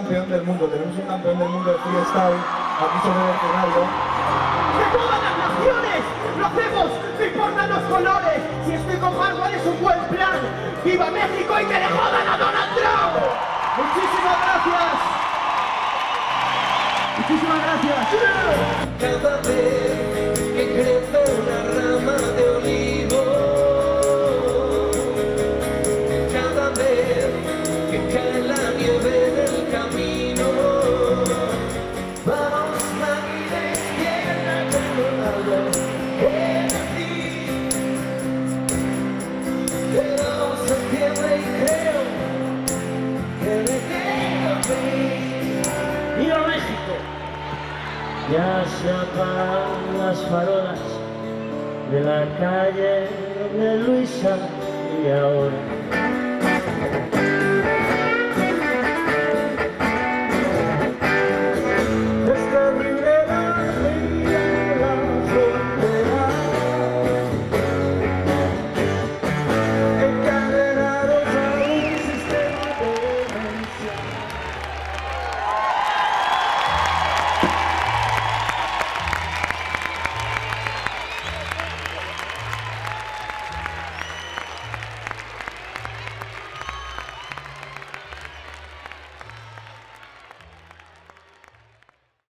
del mundo. Tenemos un campeón del mundo de freestyle aquí sobre el escenario. ¡De todas las naciones! ¡Lo hacemos! ¡No importan los colores! Si estoy con Marwan es un buen plan. ¡Viva México y que le jodan a Donald Trump! ¡Muchísimas gracias! ¡Muchísimas gracias! Cada Ya se apagan las farolas de la calle de Luisa y ahora